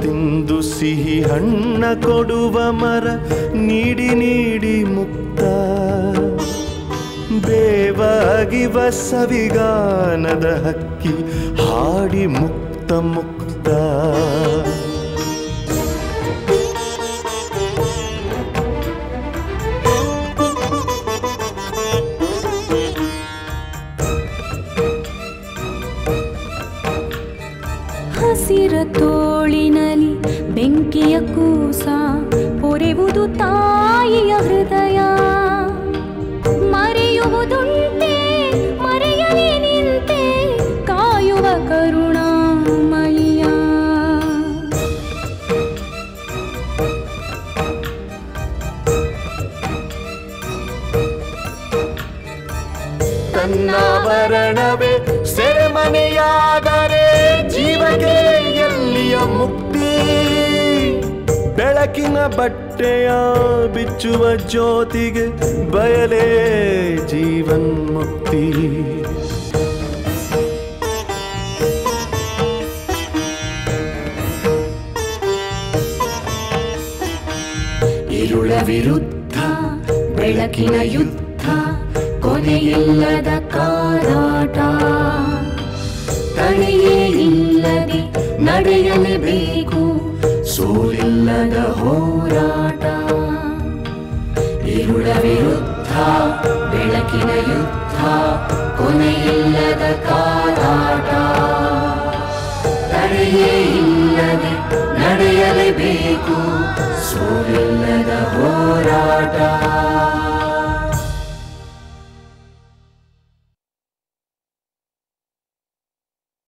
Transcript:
ತಿಂದು ಸಿಹಿ ಹಣ್ಣ ಕೊಡುವ ಮರ ನೀಡಿ ನೀಡಿ ಮುಕ್ತ. ಬೇವಾಗಿವ ಸವಿಗಾನದ ಹಕ್ಕಿ ಹಾಡಿ ಮುಕ್ತ ಮುಕ್ತ. ಹಸಿರ ತೋಳಿನಲಿ ಬೆಂಕಿಯ ಕೂಸ ಪೊರೆವುದು ತಾಯಿಯ ಹೃದಯ. ಮರೆಯುವುದುಂಟೆ ಮರೆಯಲಿ ನಿಂತೆ ಕಾಯುವ ತನ್ನ ತನ್ನಾವರಣವೇ ಬೆಳಕಿನ ಬಟ್ಟೆಯ ಬಿಚ್ಚುವ ಜ್ಯೋತಿಗೆ ಬಯಲೇ ಜೀವನ್ಮುಕ್ತಿ ಇರುಳ ವಿರುದ್ಧ, ಬೆಳಕಿನ ಯುದ್ಧ, ಕೊನೆಯಿಲ್ಲದ ಕಾರಾಟ. ತಡೆಯೇ ಇಲ್ಲದೆ ನಡೆಯಲೇಬೇಕು ಸೋಲಿಲ್ಲದ ಹೋರಾಟ ಇರುಳ ವಿರುದ್ಧ ಬೆಳಕಿನ ಯುದ್ಧ ಕೊನೆಯಿಲ್ಲದ ಕಾದಾಟ ತಡೆಯೇ ಇಲ್ಲದೆ ನಡೆಯಲೇಬೇಕು